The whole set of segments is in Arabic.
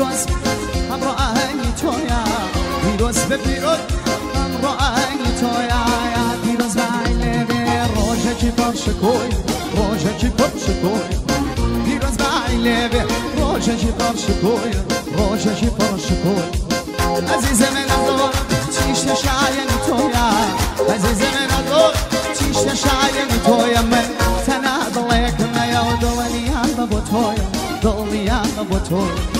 پیروز هم رو آهنگ تویا. پیروز به پیروز هم رو آهنگ تویا. پیروز بایله به روزه کی پرش کوی روزه کی پرش کوی پیروز بایله به روزه کی پرش کوی روزه کی پرش کوی عزیز من دور چیش شاین تویا. عزیز من دور چیش نشاین تویا. من تنها ضليك ما دلیان با يا بابا تويا ضلني يا بابا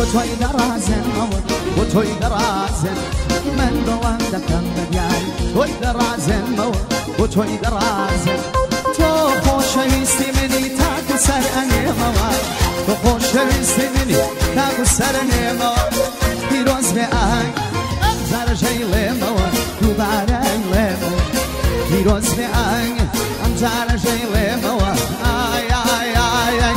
وتوي درازن أول وتوي درازن من دوام دكان بديان درازن درازن تو خوش ویستی منی تا گسر انما تو خوش ویستی منی تا گسر انما پیروز به آهنگ زرجی لیما دوباره لیما پیروز به آهنگ زرجی لیما آی آی آی آی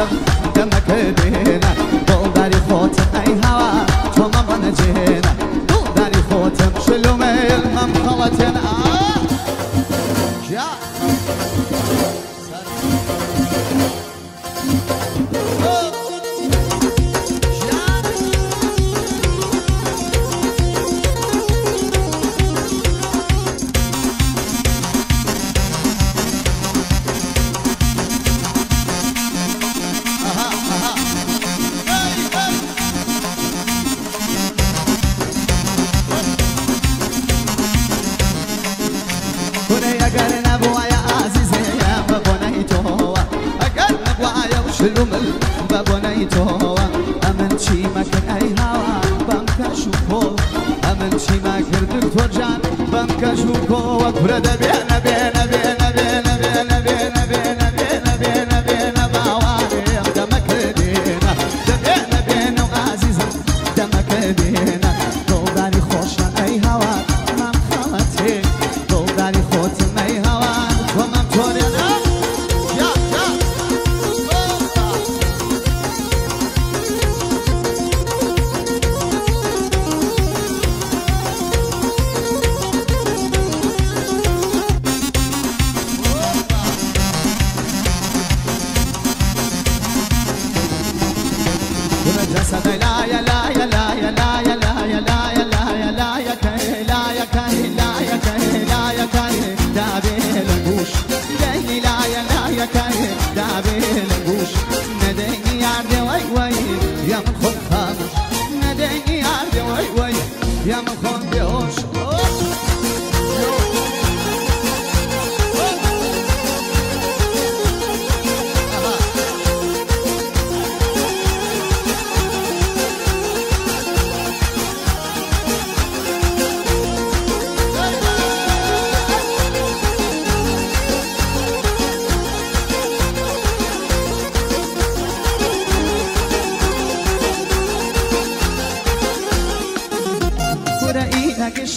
زم دمك دينا شلوم ببونه تو امن چی مکن ای هوا؟ بم کشو امن چی مکر دکتر جان؟ بم کشو کو و Khúc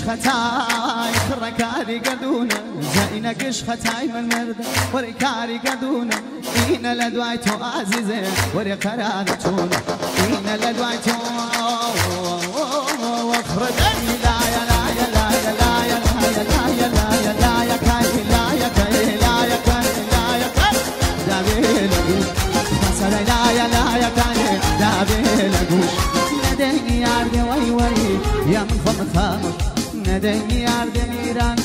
ختاي خركاري قدونا زينكش ختاي من مرد وركاري قدونا إينا لدوايتو عزيزي ورقرانتونا إينا لدوايتو وخرجني لا يا لا يا لا يا لا يا لا يا لا يا لا يا لا يا كاي لا يا كاي لا يا كاي لا يا كاي دابي لقوش مثلا لا يا لا يا كاي دابي لقوش ندني ياردي وي وي يا من فم خاموش Ne dehniyar demiran